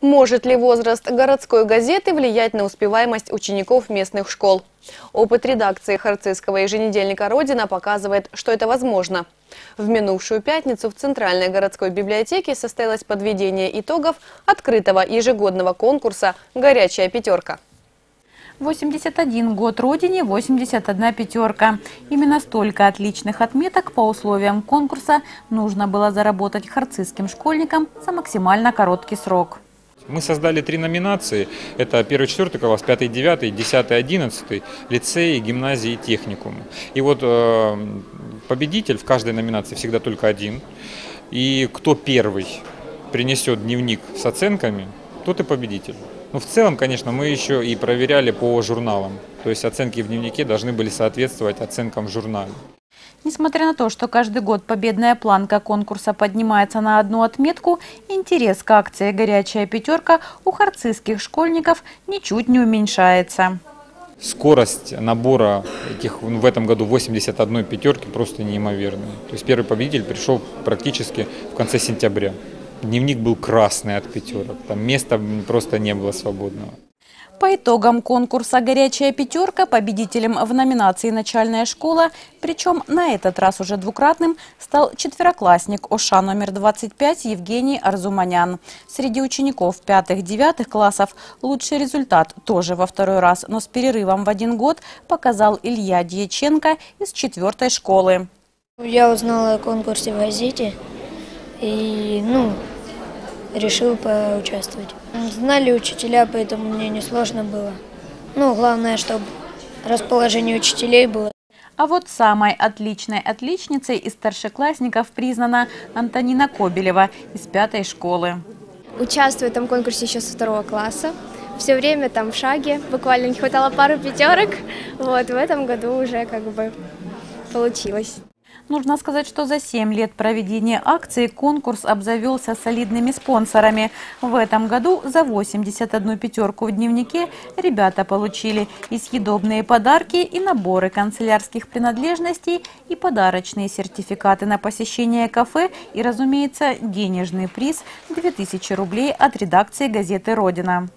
Может ли возраст городской газеты влиять на успеваемость учеников местных школ? Опыт редакции Харцизского еженедельника «Родина» показывает, что это возможно. В минувшую пятницу в Центральной городской библиотеке состоялось подведение итогов открытого ежегодного конкурса «Горячая пятерка». 81 год Родине, 81 пятерка. Именно столько отличных отметок по условиям конкурса нужно было заработать харцизским школьникам за максимально короткий срок. Мы создали три номинации. Это 1-4 класс, 5-9, 10-11, лицеи, гимназии и техникумы. И вот э, победитель в каждой номинации всегда только один. И кто первый принесет дневник с оценками, тот и победитель. Ну, в целом, конечно, мы еще и проверяли по журналам. То есть оценки в дневнике должны были соответствовать оценкам в журнале. Несмотря на то, что каждый год победная планка конкурса поднимается на одну отметку, интерес к акции «Горячая пятерка» у харцизских школьников ничуть не уменьшается. Скорость набора этих в этом году 81 пятерки просто неимоверная. То есть первый победитель пришел практически в конце сентября. Дневник был красный от пятерок, там места просто не было свободного. По итогам конкурса «Горячая пятерка» победителем в номинации «Начальная школа», причем на этот раз уже двукратным, стал четвероклассник ОША номер 25 Евгений Арзуманян. Среди учеников пятых-девятых классов лучший результат тоже во второй раз, но с перерывом в один год показал Илья Дьяченко из четвертой школы. Я узнала о конкурсе в газете и, ну, решил поучаствовать. Знали учителя, поэтому мне не сложно было. Ну, главное, чтобы расположение учителей было. А вот самой отличной отличницей из старшеклассников признана Антонина Кобелева из пятой школы. Участвую в этом конкурсе еще со второго класса. Все время там в шаге, буквально не хватало пары пятерок. Вот, в этом году уже как бы получилось. Нужно сказать, что за 7 лет проведения акции конкурс обзавелся солидными спонсорами. В этом году за 81 пятерку в дневнике ребята получили и съедобные подарки, и наборы канцелярских принадлежностей, и подарочные сертификаты на посещение кафе, и, разумеется, денежный приз – 2000 рублей от редакции газеты «Родина».